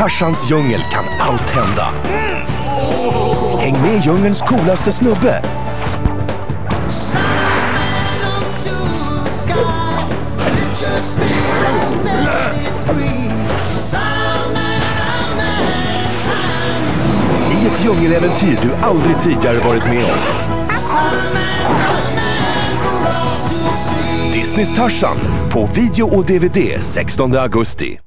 Tarzans djungel kan allt hända. Häng med i djungelns coolaste snubbe. I ett djungeläventyr du aldrig tidigare varit med om. Disneys Tarzan på video och DVD 16 augusti.